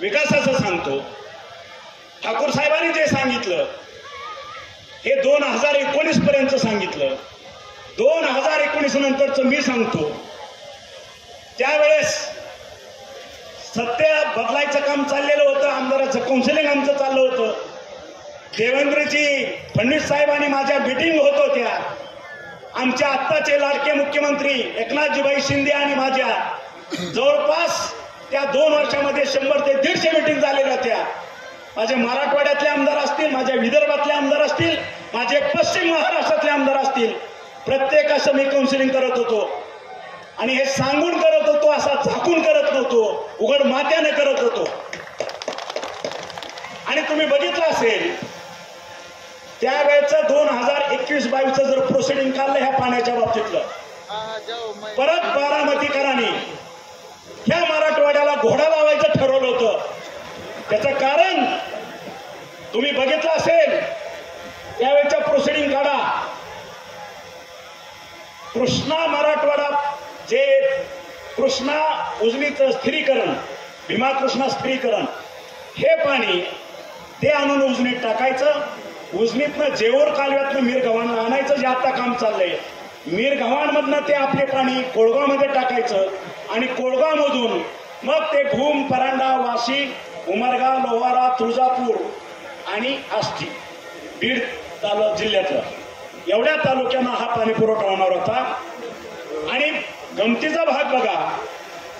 विकासाचं सांगतो. ठाकूर साहेबांनी जे सांगितलं हे दोन हजार एकोणीस पर्यंत सांगितलं. दोन हजार एकोणीस नंतरचं मी सांगतो. त्यावेळेस सत्य बदलायचं काम चाललेलं होतं आमदाराचं काउन्सिलिंग आमचं चाललं होतं. देवेंद्रजी फडणवीस साहेब आणि माझ्या मिटिंग होत होत्या. आमच्या आत्ताचे लाडके मुख्यमंत्री एकनाथजीभाई शिंदे आणि माझ्या. जवळपास त्या दोन वर्षामध्ये शंभर ते दीडशे मिटिंग झालेल्या होत्या. माझे मराठवाड्यातले आमदार असतील माझ्या विदर्भातले आमदार असतील माझे पश्चिम महाराष्ट्रातले आमदार असतील. प्रत्येक असं मी काउन्सिलिंग करत होतो. आणि हे सांगून करत होतो असा झाकून करत नव्हतो. उघड मात्याने करत होतो. आणि तुम्ही बघितलं असेल त्यावेळेचं दोन हजार एकवीस बावीसचं जर प्रोसिडिंग काढलं ह्या पाण्याच्या बाबतीतलं. परत बारामतीकरांनी ह्या मराठवाड्याला घोडा लावायचं ठरवलं होतं. त्याचं कारण तुम्ही बघितलं असेल त्यावेळेच्या प्रोसिडिंग काढा. कृष्णा मराठवाडा जे कृष्णा उजनीचं स्थिरीकरण भीमा कृष्णा स्थिरीकरण हे पाणी ते आणून उजनीत टाकायचं. उजनीतनं जेवर कालव्यातनं मिरगावांना आणायचं जे आता काम चाललंय. मिरगावांमधनं ते आपले पाणी कोळगावमध्ये टाकायचं आणि कोळगावमधून मग ते भूम परांडा वाशी उमरगा लोहारा तुळजापूर आणि आष्टी बीड तालुका जिल्ह्यातलं. एवढ्या तालुक्यांना हा पाणी पुरवठा होणार होता. आणि गमतीचा भाग बघा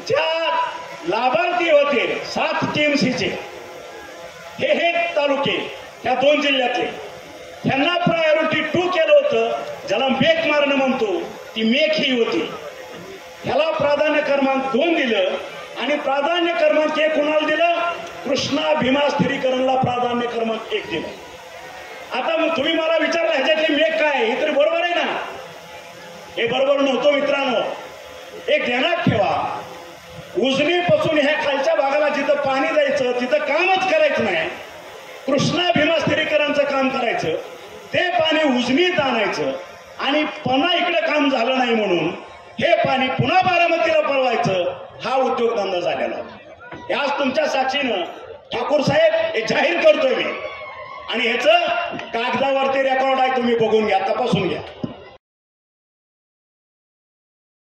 ज्या लाभार्थी होते सात टीएमसीचे हे हे तालुके ह्या दोन जिल्ह्यातले. त्यांना प्रायोरिटी टू केलं होतं. ज्याला मेक मारणं म्हणतो ती मेक ही होती. ह्याला प्राधान्य क्रमांक दोन दिलं. आणि प्राधान्य क्रमांक एक कुणाला दिलं? कृष्णा भीमा स्थिरीकरणला प्राधान्य क्रमांक एक दिलं. आता मग तुम्ही मला विचारलं ह्याच्यातले मेघ काय हे तरी बरोबर आहे ना? हे बरोबर नव्हतं मित्रांनो. एक ध्यानात ठेवा. उजनीपासून ह्या खालच्या भागाला जिथं पाणी जायचं तिथं कामच करायचं नाही. कृष्णा भीमा स्थिरीकरणचं काम करायचं. ते पाणी उजनीत आणायचं. आणि पणा इकडे काम झालं नाही म्हणून हे पाणी पुन्हा बारामतीला पळवायचं हा उद्योगधंदा झालेला आज तुमच्या साक्षीनं ठाकूर साहेब हे जाहीर करतोय मी. आणि ह्याचं कागदावरती रेकॉर्ड आहे तुम्ही बघून घ्या तपासून घ्या.